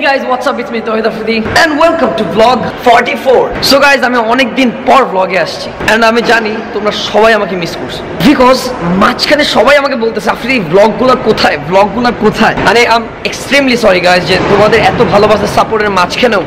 Hey guys, what's up? It's me Tohid Afridi and welcome to vlog 44. So guys, আমি অনেক দিন পর vlog এ আসছি। And আমি জানি তোমরা সবাই আমাকে মিস করছ। বিকজ মাঝখানে সবাই আমাকে বলতেছে আফ্রিদি ব্লগগুলো কোথায়? ব্লগগুলো কোথায়? মানে I am extremely sorry guys যে তোমাদের এত ভালোবাসার সাপোর্টের মাঝখানেও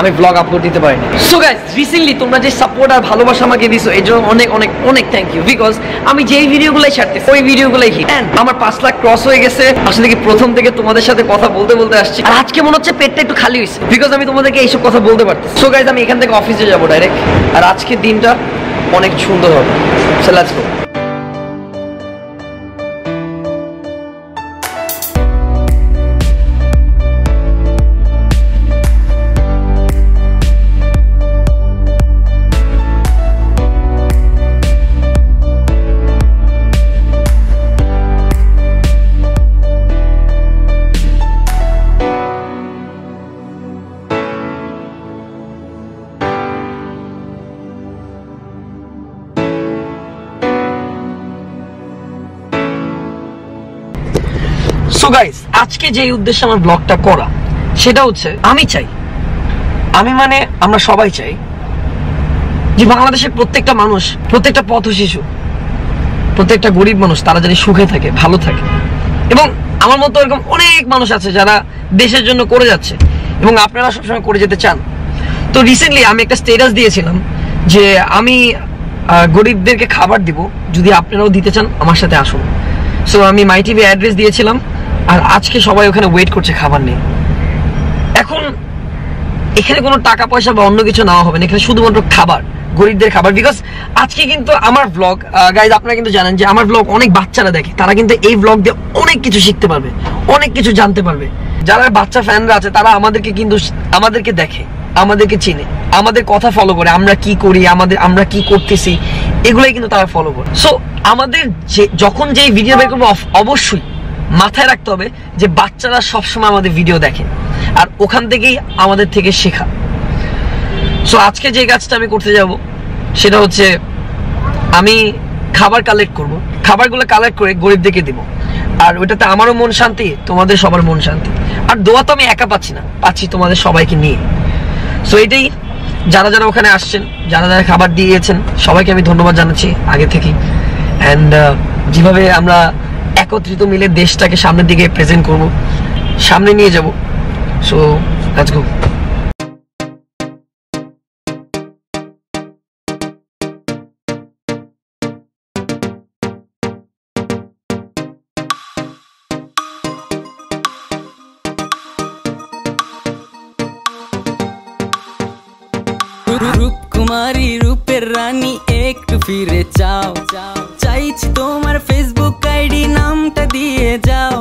আমি ব্লগ আপলোড দিতে পারিনি। সো গাইজ রিসেন্টলি তোমরা যে সাপোর্ট আর ভালোবাসা আমাকে দিছো, এর জন্য অনেক অনেক অনেক থ্যাংক ইউ বিকজ আমি যেই ভিডিওগুলোই ছাড়তেছি, ওই ভিডিওগুলোই হিট অ্যান্ড আমার পাঁচ লাখ ক্রস হয়ে গেছে। আসলে কি প্রথম থেকে তোমাদের সাথে কথা বলতে বলতে আসছি। আর আজকে মনে হচ্ছে পেটটা একটু খালি হয়েছে বিকজ আমি তোমাদেরকে এইসব কথা বলতে পারতেছি। সো গাইজ আমি এখান থেকে অফিসে যাব ডাইরেক্ট আর আজকের দিনটা অনেক সুন্দর হবে। সো লেটস গো গাইস আজকে যে উদ্দেশ্যে আমার ব্লগটা করা, সেটা হচ্ছে আমি চাই। আমি মানে আমরা সবাই চাই যে বাংলাদেশের প্রত্যেকটা মানুষ, প্রত্যেকটা পথ শিশু, প্রত্যেকটা গরিব মানুষ, তারা যেন সুখে থাকে, ভালো থাকে। এবং আমার মতো এরকম অনেক মানুষ আছে যারা দেশের জন্য করে যাচ্ছে, এবং আপনারা সবসময় করে যেতে চান। তো রিসেন্টলি আমি একটা স্টেটাস দিয়েছিলাম যে আমি গরিবদেরকে খাবার দিব, যদি আপনারাও দিতে চান, আমার সাথে আসুন। সো আমি মাই টিভি অ্যাড্রেস দিয়েছিলাম। আর আজকে সবাই ওখানে ওয়েট করছে, খাবার নিয়ে। এখন এখানে কোনো টাকা পয়সা বা অন্য কিছু নেওয়া হবে না। এখানে শুধুমাত্র খাবার, গরিবদের খাবার। বিকজ আজকে কিন্তু আমার ব্লগ গাইজ আপনারা কিন্তু জানেন যে আমার ব্লগ অনেক বাচ্চারা দেখে। তারা কিন্তু এই ব্লগ দিয়ে অনেক কিছু শিখতে পারবে, অনেক কিছু জানতে পারবে। যারা বাচ্চা ফ্যানরা আছে, তারা আমাদেরকে কিন্তু আমাদেরকে দেখে, আমাদেরকে চিনে। আমাদের কথা ফলো করে, আমরা কি করি, আমাদের আমরা কি করতেছি, এগুলোই কিন্তু তারা ফলো করে। সো আমাদের যে যখন যে ভিডিও বের করব অবশ্যই মাথায় রাখতে হবে যে বাচ্চারা সবসময় আমাদের ভিডিও দেখে আর ওখান থেকেই আমাদের থেকে শেখা। সো আজকে যে কাজটা আমি করতে যাব, সেটা হচ্ছে আমি খাবার কালেক্ট করব। খাবারগুলো কালেক্ট করে গরিবদেরকে দিব। আর ওইটাতে আমারও মন শান্তি, তোমাদের সবার মন শান্তি। আর দোয়া তো আমি একা পাচ্ছি না, পাচ্ছি তোমাদের সবাইকে নিয়ে। সো এটাই যারা যারা ওখানে আসছেন, যারা যারা খাবার দিয়েছেন, সবাইকে আমি ধন্যবাদ জানাচ্ছি আগে থেকেই। অ্যান্ড যেভাবে আমরা একত্রিত মিলে দেশটাকে সামনের দিকে প্রেজেন্ট করব। সামনে নিয়ে যাব। সো লেটস গো রূপকুমারী, রূপের রানী, একটু ফিরে চাও। চাইছি তোমার ফেসবুক আইডি নামটা দিয়ে যাও।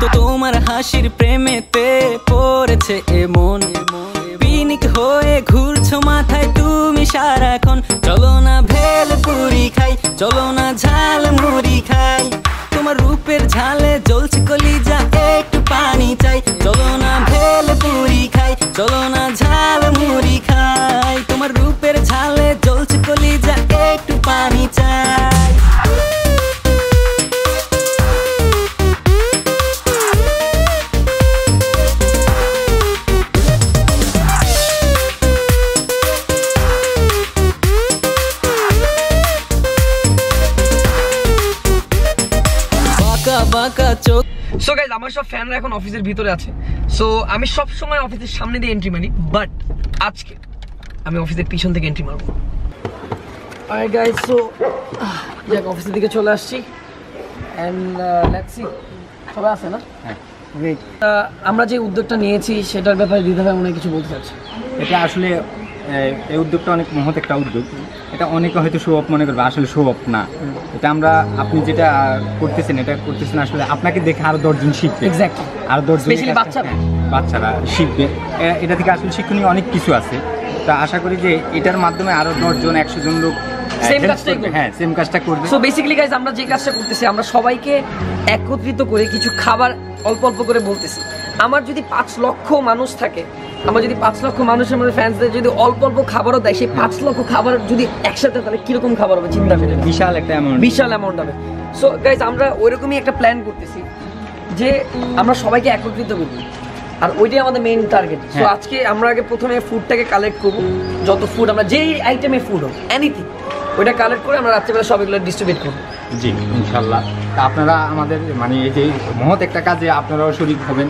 তো তোমার হাসির প্রেমেতে পড়েছে এমন পিনিক হয়ে ঘুরছো মাথায়, তুমি সারাক্ষণ। চলো না ভেল পুরি খাই, চলো না ঝাল মুড়ি খাই। তোমার রূপের ঝালে জ্বলছে কলিজা, একটু পানি চাই। চলো না ভেল পুরি খাই, চলো না ঝাল মুড়ি খাই। তোমার রূপের ঝালে জ্বলছে কলিজা, একটু পানি চাই। বাঁকা চোখ সো গাইজ আমার সব ফ্যানরা এখন অফিসের ভিতরে আছে। সো আমি সব সময় অফিসের সামনে দিয়ে এন্ট্রি মারি বাট আজকে আমি অফিসের পিছন থেকে এন্ট্রি মারবো। Alright guys, so যাক অফিসের দিকে চলে আসছি। অ্যান্ড লেটস সি সবাই আছে না? Great. আমরা যে উদ্যোগটা নিয়েছি সেটার ব্যাপারে দিতে ভাই মনে কিছু বলতে চাচ্ছি। এটা আসলে এই- উদ্যোগটা অনেক মহৎ একটা উদ্যোগ। এটা অনেকে হয়তো শো অফ মনে করবে আসলে শো অফ না। এটা আমরা আপনি যেটা করতেছেন এটা করতেছেন আসলে আপনাকে দেখে আরও দশজন শিখবে। আরও দশজন বাচ্চারা। বাচ্চারা শিখবে। এটা থেকে আসলে শিক্ষণীয় অনেক কিছু আছে। তা আশা করি যে এটার মাধ্যমে আরও দশজন একশো জন লোক help কাজটাই। হ্যাঁ সেম কাজটা করবে। সো বেসিক্যালি গাইজ আমরা যে কাজটা করতেছি আমরা সবাইকে একত্রিত করে কিছু খাবার অল্প অল্প করে বলতেছি। আমার যদি পাঁচ লক্ষ মানুষ থাকে আমার যদি পাঁচ লক্ষ মানুষের মধ্যে ফ্যান্সদের যদি অল্প অল্প খাবারও দেয় সেই পাঁচ লক্ষ খাবার যদি একসাথে তাহলে কীরকম খাবার হবে চিন্তা করে বিশাল একটা অ্যামাউন্ট বিশাল অ্যামাউন্ট হবে। সো গাইজ আমরা ওইরকমই একটা প্ল্যান করতেছি যে আমরা সবাইকে একত্রিত করব। আর ওইটাই আমাদের মেইন টার্গেট সো। আজকে আমরা আগে প্রথমে ফুডটাকে কালেক্ট করব। যত ফুড আমরা যেই আইটেমে ফুড হোক এনিথিং ওইটা কালেক্ট করে আমরা রাত্রিবেলা সব এগুলো ডিস্ট্রিবিউট করব। জি ইনশাল্লাহ। তা আপনারা আমাদের মানে এই যে মহৎ একটা কাজে আপনারাও শরিক হবেন।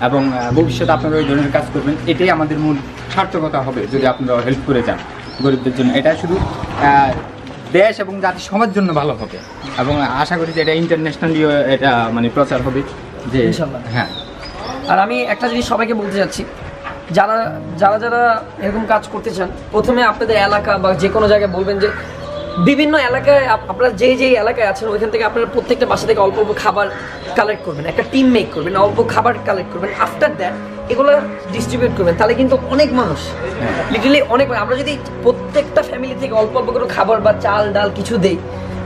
এবং ভবিষ্যতে আপনারা ওই ধরনের কাজ করবেন এটাই আমাদের মূল সার্থকতা হবে যদি আপনারা হেল্প করে যান গরিবদের জন্য। এটা শুধু দেশ এবং জাতি সবার জন্য ভালো হবে এবং আশা করি যে এটা ইন্টারন্যাশনালিও এটা মানে প্রচার হবে যে হ্যাঁ। আর আমি একটা জিনিস সবাইকে বলতে চাচ্ছি যারা যারা যারা এরকম কাজ করতে চান প্রথমে আপনাদের এলাকা বা যে কোনো জায়গায় বলবেন যে বিভিন্ন এলাকায় আপ- আপনারা যে যে এলাকায় আছেন ওইখান থেকে আপনারা প্রত্যেকটা বাসা থেকে অল্প অল্প খাবার কালেক্ট করবেন। একটা টিম মেক করবেন অল্প খাবার কালেক্ট করবেন। আফটার দ্যাট এগুলো ডিস্ট্রিবিউট করবেন। তাহলে কিন্তু অনেক মানুষ লিটারালি অনেক মানুষ। আমরা যদি প্রত্যেকটা ফ্যামিলি থেকে অল্প অল্প করে খাবার বা চাল ডাল কিছু দেই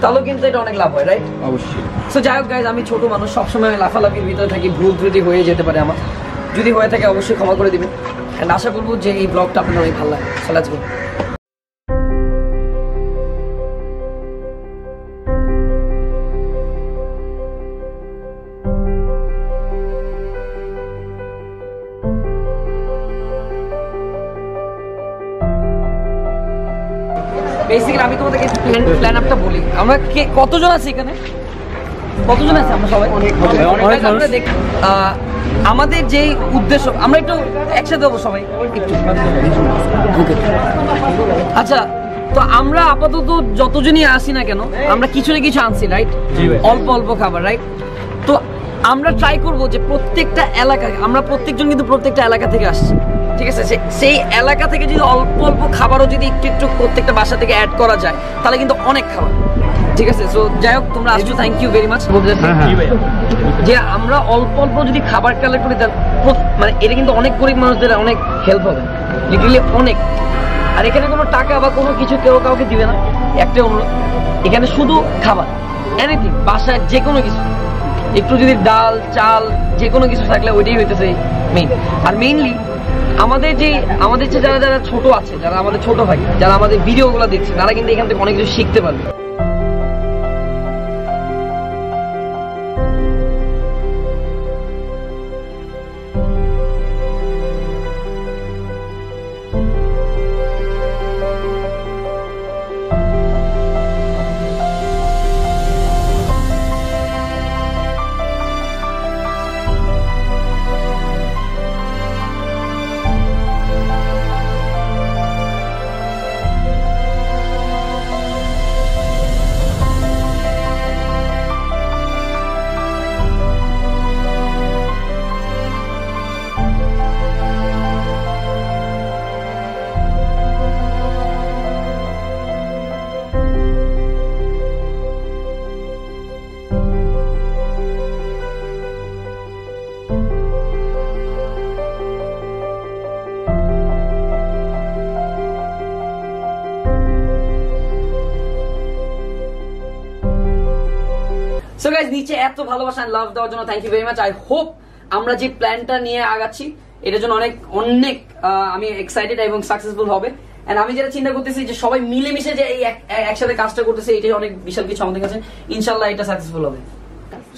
তাহলেও কিন্তু এটা অনেক লাভ হয় রাইট অবশ্যই। সো যাই হোক গাইজ আমি ছোট মানুষ সবসময় লাফালাফির ভিতরে থাকি ভুল ত্রুটি হয়ে যেতে পারে আমার। যদি হয়ে থাকে অবশ্যই ক্ষমা করে দিবেন। অ্যান্ড আশা করব যে এই ব্লগটা আপনার অনেক ভালো লাগে সো লেটস গো বেসিক্যালি আমি তোমাদেরকে প্ল্যান প্ল্যান আপটা বলি। আমরা কে কতজন আছি এখানে? কতজন আছে আমরা সবাই। আমাদের যে উদ্দেশ্য আমরা একটু একসাথে হব সবাই একটু। আচ্ছা তো আমরা আপাতত যতজনই আসি না কেন আমরা কিছু না কিছু আনছি রাইট অল্প অল্প খাবার রাইট তো আমরা ট্রাই করব যে প্রত্যেকটা এলাকা আমরা প্রত্যেকজন কিন্তু প্রত্যেকটা এলাকা থেকে আসছি। ঠিক আছে? সেই এলাকা থেকে যদি অল্প অল্প খাবারও যদি একটু একটু প্রত্যেকটা বাসা থেকে অ্যাড করা যায় তাহলে কিন্তু অনেক খাবার। ঠিক আছে? সো যাই হোক তোমরা আসছো থ্যাংক ইউ ভেরি মাচ যে আমরা অল্প অল্প যদি খাবার কালেক্ট করি তার মানে এটা কিন্তু অনেক গরিব মানুষদের অনেক হেল্প হবে। লিটারালি অনেক। আর এখানে কোনো টাকা বা কোনো কিছু কেউ কাউকে দিবে না। একটা অনুরোধ এখানে শুধু খাবার। এনিথিং বাসায় যে কোনো কিছু। একটু যদি ডাল চাল যে কোনো কিছু থাকলে ওইটাই হইতেছে মেইন আর মেইনলি আমাদের যে আমাদের যে যারা যারা ছোট আছে, যারা আমাদের ছোট ভাই, যারা আমাদের ভিডিওগুলো দেখছে, তারা কিন্তু এখান থেকে অনেক কিছু শিখতে পারবে। সো গাইজ নিচে এত ভালোবাসা লাভ দেওয়ার জন্য thank you very much I hope আমরা যে প্ল্যানটা নিয়ে আগাচ্ছি এটার জন্য অনেক অনেক আমি এক্সাইটেড এবং সাকসেসফুল হবে। এন্ড আমি যেটা চিন্তা করতেছি যে সবাই মিলেমিশে যে এই এক- এক- একসাথে কাজটা করতেছে এটাই অনেক বিশাল কিছু আমাদের কাছে। ইনশাল্লাহ এটা সাকসেসফুল হবে।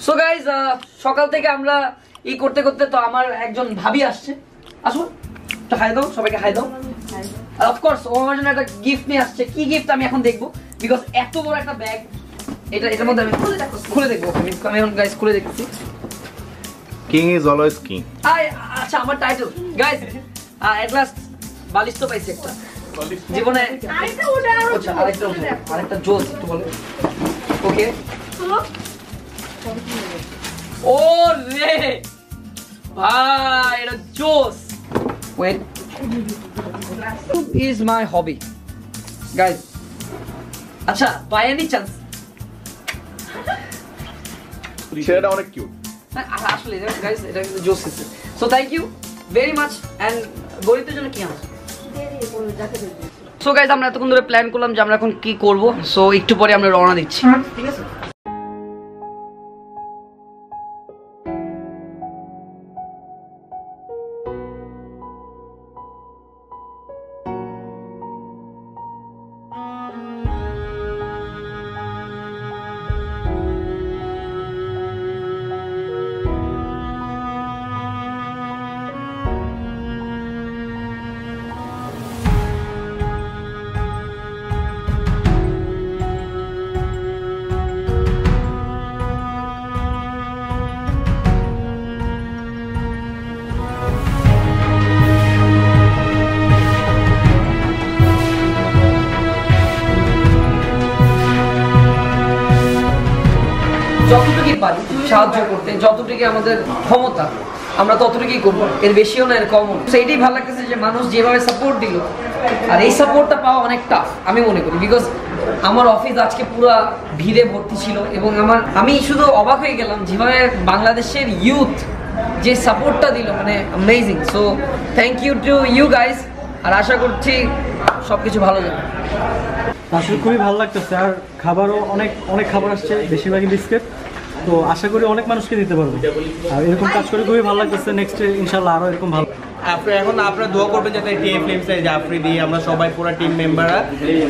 সো গাইজ সকাল থেকে আমরা ই করতে করতে তো আমার একজন ভাবি আসছে। আসো তো হাই দাও সবাইকে হাই দাও। আর অফকোর্স ও আমার জন্য একটা গিফট নিয়ে আসছে। কি গিফট আমি এখন দেখব? বিকজ এত বড় একটা ব্যাগ এটা এটার মধ্যে আমি খুলে দেখব আমি আমি এখন গাইস খুলে দেখছি King is always king. আই আচ্ছা আমার টাইটেল গাইস এট লাস্ট বালিশ তো পাইছি একটা। জীবনে আচ্ছা আরেকটা উঠে। আরেকটা জোস একটু বলো। ওকে। ও রে! ভাই এটা জোস। Wait is my hobby guys আচ্ছা বাই এনি চান্স ছেলেটা অনেক কিউট আসলে গাইস এটা কিন্তু জোস so thank you very much and গরিবদের জন্য কি আছে সো গাইজ আমরা এতক্ষণ ধরে প্ল্যান করলাম যে আমরা এখন কি করব। সো একটু পরে আমরা রওনা দিচ্ছি। ঠিক আছে? সাহায্য করতে, যতটুকু আমাদের ক্ষমতা, আমরা ততটুকুই করব। এর বেশিও না, এর কমও। সেইটাই ভালো লাগতেছে যে মানুষ যেভাবে সাপোর্ট দিল, আর এই সাপোর্টটা পাওয়া অনেক টাফ আমি মনে করি। বিকজ আমার অফিস আজকে পুরো ভিড়ে ভর্তি ছিল এবং আমার, আমি শুধু অবাক হয়ে গেলাম যেভাবে বাংলাদেশের ইউথ যে সাপোর্টটা দিল মানে amazing so thank you to you guys আর আশা করছি সব কিছু ভালো যাবে। আসলে খুবই ভালো লাগতেছে, আর খাবারও অনেক অনেক খাবার আসছে, বেশিরভাগই বিস্কিট তো আশা করি অনেক মানুষকে দিতে পারব। আর এরকম কাজ করে খুবই ভালো লাগতেছে। নেক্সট ইনশাল্লাহ আরও এরকম ভালো। আপনি এখন আপনারা দোয়া করবেন যাতে টিএ ফিল্মসে যে আফ্রিদি আমরা সবাই পুরো টিম মেম্বাররা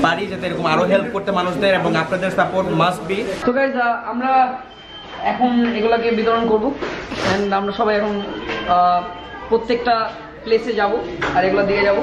পারি যাতে এরকম আরও হেল্প করতে মানুষদের এবং আপনাদের সাপোর্ট মাস্ট বি তো গাইজ আমরা এখন এগুলাকে বিতরণ করব। অ্যান্ড আমরা সবাই এখন আহ, প্রত্যেকটা প্লেসে যাব আর এগুলো দিয়ে যাব।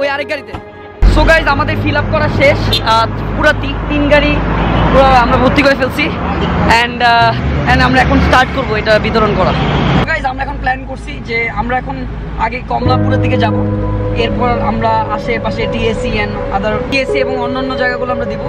ওই আরেক গাড়িতে। সো গাইজ আমাদের ফিল আপ করা শেষ। পুরা তিন গাড়ি পুরো আমরা ভর্তি করে ফেলছি। অ্যান্ড অ্যান্ড আমরা এখন স্টার্ট করব এটা বিতরণ করা। গাইজ আমরা এখন প্ল্যান করছি যে আমরা এখন আগে কমলাপুরের দিকে যাব। এরপর আমরা আশেপাশে টিএসসি অ্যান্ড আদার টিএসসি এবং অন্যান্য জায়গাগুলো আমরা দিব।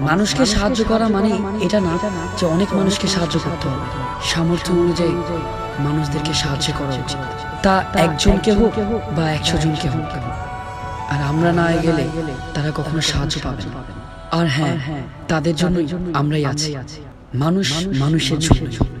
মানুষকে সাহায্য করা মানে এটা না যে অনেক মানুষকে সাহায্য করতে হবে। সামর্থ্য অনুযায়ী মানুষদেরকে সাহায্য করা উচিত। তা একজনকে হোক বা একশো জনকে হোক। আর আমরা না গেলে তারা কখনো সাহায্য পাবে না। আর হ্যাঁ তাদের জন্য আমরাই আছি। মানুষ মানুষের জন্য।